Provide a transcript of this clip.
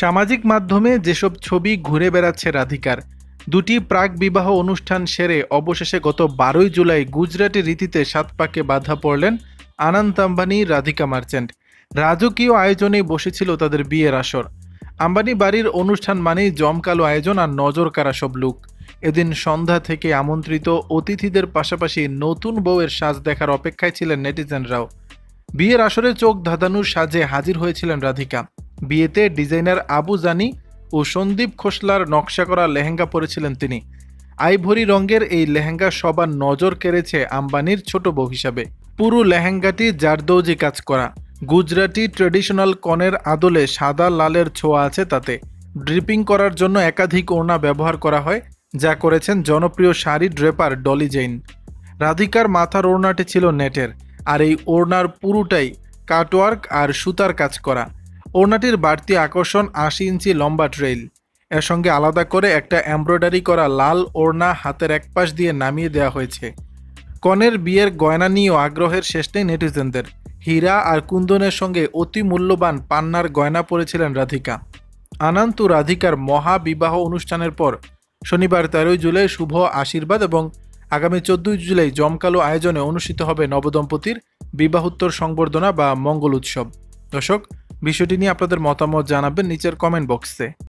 সামাজিক মাধ্যমে যেসব ছবি ঘুরে বেড়াচ্ছে রাধিকার, দুটি প্রাক বিবাহ অনুষ্ঠান সেরে অবশেষে গত বারোই জুলাই গুজরাটি রীতিতে সাত পাকে বাধা পড়লেন আনন্দ আম্বানি, রাধিকা মার্চেন্ট। রাজকীয় আয়োজনে বসেছিল তাদের বিয়ের আসর। আম্বানি বাড়ির অনুষ্ঠান মানেই জমকালো আয়োজন আর নজর কারা সব লুক। এদিন সন্ধ্যা থেকে আমন্ত্রিত অতিথিদের পাশাপাশি নতুন বউয়ের সাজ দেখার অপেক্ষায় ছিলেন নেটিজেনরাও। বিয়ের আসরে চোখ ধাঁধানোর সাজে হাজির হয়েছিলেন রাধিকা। বিয়েতে ডিজাইনার আবু জানি ও সন্দীপ খোসলার নকশা করা লেহেঙ্গা পরেছিলেন তিনি। আইভরি রঙের এই লেহেঙ্গা সবার নজর কেড়েছে আম্বানির ছোট বউ হিসাবে। পুরো লেহেঙ্গাটি জারদৌজি কাজ করা। গুজরাটি ট্রেডিশনাল কনের আদলে সাদা লালের ছোঁয়া আছে তাতে। ড্রিপিং করার জন্য একাধিক ওড়না ব্যবহার করা হয়, যা করেছেন জনপ্রিয় শাড়ি ড্রেপার ডলি জেইন। রাধিকার মাথার ওড়নাটি ছিল নেটের, আর এই ওড়নার পুরোটাই কাটওয়ার্ক আর সুতার কাজ করা। ওড়নাটির বাড়তি আকর্ষণ আশি ইঞ্চি লম্বা ট্রেইল। এর সঙ্গে আলাদা করে একটা এমব্রয়ডারি করা লাল ওড়না হাতের এক পাশ দিয়ে নামিয়ে দেওয়া হয়েছে। কনের বিয়ের গয়না নিয়েও আগ্রহের শেষ নেই নেটিজেনদের। হীরা আর কুন্দনের সঙ্গে অতি মূল্যবান পান্নার গয়না পরেছিলেন রাধিকা। আনন্ত রাধিকার মহা বিবাহ অনুষ্ঠানের পর শনিবার তেরোই জুলাই শুভ আশীর্বাদ এবং আগামী চোদ্দই জুলাই জমকালো আয়োজনে অনুষ্ঠিত হবে নবদম্পতির বিবাহোত্তর সংবর্ধনা বা মঙ্গল উৎসব। দর্শক বিষয়টি নিয়ে আপনাদের মতামত জানাবেন নিচের কমেন্ট বক্সে